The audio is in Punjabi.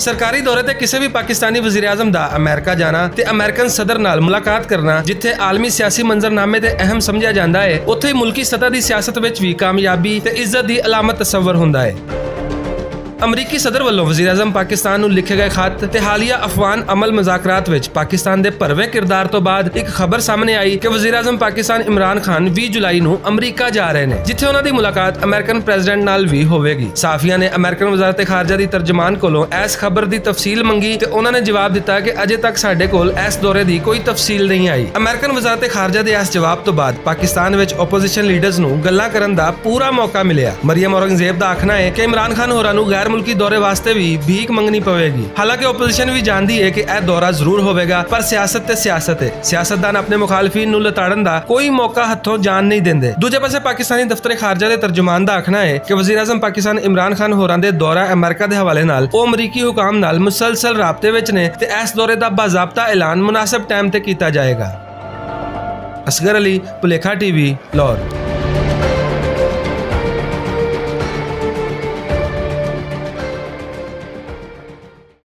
ਸਰਕਾਰੀ ਦੌਰੇ ਤੇ ਕਿਸੇ ਵੀ ਪਾਕਿਸਤਾਨੀ ਵਜ਼ੀਰ ਆਜ਼ਮ ਦਾ ਅਮਰੀਕਾ ਜਾਣਾ ਤੇ ਅਮਰੀਕਨ ਸਦਰ ਨਾਲ ਮੁਲਾਕਾਤ ਕਰਨਾ, ਜਿੱਥੇ ਆਲਮੀ ਸਿਆਸੀ ਮੰਜ਼ਰਨਾਮੇ ਤੇ ਅਹਿਮ ਸਮਝਿਆ ਜਾਂਦਾ ਹੈ, ਉੱਥੇ ਹੀ ਮੁਲਕੀ ਸਤਹ ਦੀ ਸਿਆਸਤ ਵਿੱਚ ਵੀ ਕਾਮਯਾਬੀ ਤੇ ਇੱਜ਼ਤ ਦੀ ਅਲਾਮਤ ਤਸਵਰ ਹੁੰਦਾ ਹੈ। ਅਮਰੀਕੀ ਸਦਰ ਵੱਲੋਂ ਵਜ਼ੀਰ ਅਜ਼ਮ ਪਾਕਿਸਤਾਨ ਨੂੰ ਲਿਖੇ ਗਏ ਖੱਤ ਤੇ ਹਾਲੀਆ ਅਫਗਾਨ ਅਮਲ ਮਜ਼ਾਕਰਾਤ ਵਿੱਚ ਪਾਕਿਸਤਾਨ ਦੇ ਭਰਵੇਂ ਕਿਰਦਾਰ ਤੋਂ ਬਾਅਦ ਇੱਕ ਖਬਰ ਸਾਹਮਣੇ ਆਈ ਕਿ ਵਜ਼ੀਰ ਅਜ਼ਮ ਪਾਕਿਸਤਾਨ ਇਮਰਾਨ ਖਾਨ 20 ਜੁਲਾਈ ਨੂੰ ਅਮਰੀਕਾ ਜਾ ਰਹੇ ਨੇ, ਜਿੱਥੇ ਉਹਨਾਂ ਦੀ ਮੁਲਾਕਾਤ ਅਮਰੀਕਨ ਪ੍ਰੈਜ਼ੀਡੈਂਟ ਨਾਲ ਵੀ ਹੋਵੇਗੀ। ਸਾਫੀਆਂ ਨੇ ਅਮਰੀਕਨ ਵਜ਼ਾਰਤ ਖਾਰਜਾ ਦੀ ਤਰਜਮਾਨ ਕੋਲੋਂ ਇਸ ਖਬਰ ਦੀ ਤਫਸੀਲ ਮੰਗੀ ਤੇ ਉਹਨਾਂ ਨੇ ਜਵਾਬ ਦਿੱਤਾ ਕਿ ਅਜੇ ਤੱਕ ਸਾਡੇ ਕੋਲ ਇਸ ਦੌਰੇ ਦੀ ਕੋਈ ਤਫਸੀਲ ਨਹੀਂ ਆਈ। ਅਮਰੀਕਨ ਵਜ਼ਾਰਤ ਖਾਰਜਾ ਦੇ ਇਸ ਜਵਾਬ ਤੋਂ ਬਾਅਦ ਪਾਕਿਸਤਾਨ ਵਿੱਚ ਆਪੋਜੀਸ਼ਨ ਲੀਡਰਸ ਨੂੰ ਗੱਲਾਂ ਕਰਨ ਦਾ ਪੂਰਾ ਮੌਕਾ ਮਿਲਿਆ। ਮਰੀਮ ਔਰੰਗਜ਼ੇਬ ਦਾ ਆਖਣਾ ਹੈ ਕਿ ਇਮਰਾਨ ਖਾਨ ਹੋਰਾਂ ਨੂੰ ਗੈਰ ਮੁਲਕੀ ਦੌਰੇ ਵਾਸਤੇ ਵੀ ਭੀਖ ਮੰਗਣੀ ਪਵੇਗੀ। ਹਾਲਾਂਕਿ ਆਪੋਜੀਸ਼ਨ ਵੀ ਜਾਣਦੀ ਹੈ ਕਿ ਇਹ ਦੌਰਾ ਜ਼ਰੂਰ ਹੋਵੇਗਾ, ਪਰ ਸਿਆਸਤ ਤੇ ਸਿਆਸਤ ਹੈ। ਸਿਆਸਤਦਾਨ ਆਪਣੇ ਮੁਖਾਲਫੀਨ ਨੂੰ ਲਤਾੜਨ ਦਾ ਕੋਈ ਮੌਕਾ ਹੱਥੋਂ ਜਾਣ ਨਹੀਂ ਦਿੰਦੇ। ਦੂਜੇ ਪਾਸੇ ਪਾਕਿਸਤਾਨੀ ਦਫ਼ਤਰ ਖਾਰਜਾ ਦੇ ਤਰਜਮਾਨ ਦਾ ਆਖਣਾ ਹੈ ਕਿ ਵਜ਼ੀਰ ਆਜ਼ਮ ਪਾਕਿਸਤਾਨ ਇਮਰਾਨ ਖਾਨ ਹੋਰਾਂ ਦੇ ਦੌਰਾ ਅਮਰੀਕਾ ਦੇ ਹਵਾਲੇ ਨਾਲ, ਉਹ ਅਮਰੀਕੀ ਹੁਕਾਮ ਨਾਲ ਮੁਸਲਸਲ ਰਾਬਤੇ ਵਿੱਚ ਨੇ ਤੇ ਇਸ ਦੌਰੇ ਦਾ ਬਾਜ਼ਾਬਤਾ ਐਲਾਨ ਮੁਨਾਸਬ ਟਾਈਮ ਤੇ ਕੀਤਾ ਜਾਏਗਾ। ਅਸਗਰ ਅਲੀ ਪੁਲੇਖਾ ਟੀਵੀ, ਲਾਹੌਰ।